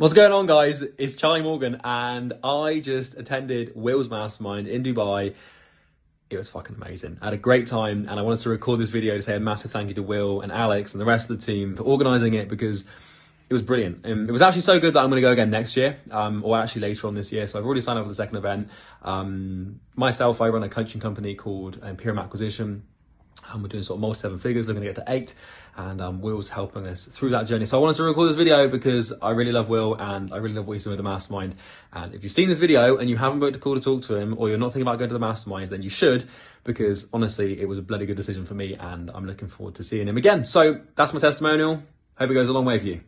What's going on, guys? It's Charlie Morgan, and I just attended Will's Mastermind in Dubai. It was fucking amazing. I had a great time, and I wanted to record this video to say a massive thank you to Will and Alex and the rest of the team for organizing it because it was brilliant. And it was actually so good that I'm going to go again next year, um, or actually later on this year. So I've already signed up for the second event. Um, myself, I run a coaching company called Imperium Acquisition and we're doing sort of multi seven figures, looking to get to eight. And um, Will's helping us through that journey. So I wanted to record this video because I really love Will and I really love what he's doing with the mastermind. And if you've seen this video and you haven't booked a call to talk to him, or you're not thinking about going to the mastermind, then you should, because honestly, it was a bloody good decision for me, and I'm looking forward to seeing him again. So that's my testimonial. Hope it goes a long way for you.